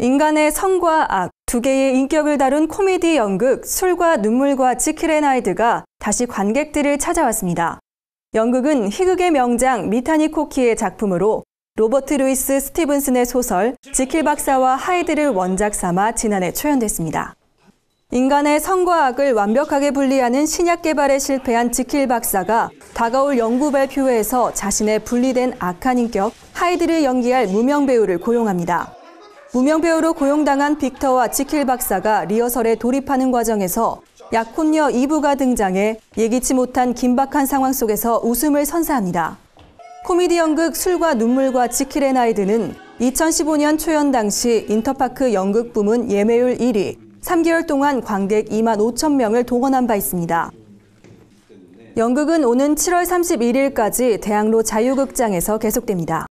인간의 선과 악, 두 개의 인격을 다룬 코미디 연극 술과 눈물과 지킬앤하이드가 다시 관객들을 찾아왔습니다. 연극은 희극의 명장 미타니 코키의 작품으로 로버트 루이스 스티븐슨의 소설 지킬 박사와 하이드를 원작 삼아 지난해 초연됐습니다. 인간의 선과 악을 완벽하게 분리하는 신약 개발에 실패한 지킬 박사가 다가올 연구 발표회에서 자신의 분리된 악한 인격 하이드를 연기할 무명 배우를 고용합니다. 무명 배우로 고용당한 빅터와 지킬 박사가 리허설에 돌입하는 과정에서 약혼녀 이브가 등장해 예기치 못한 긴박한 상황 속에서 웃음을 선사합니다. 코미디 연극 술과 눈물과 지킬의 나이드는 2015년 초연 당시 인터파크 연극 부문 예매율 1위, 3개월 동안 관객 2만 5천 명을 동원한 바 있습니다. 연극은 오는 7월 31일까지 대학로 자유극장에서 계속됩니다.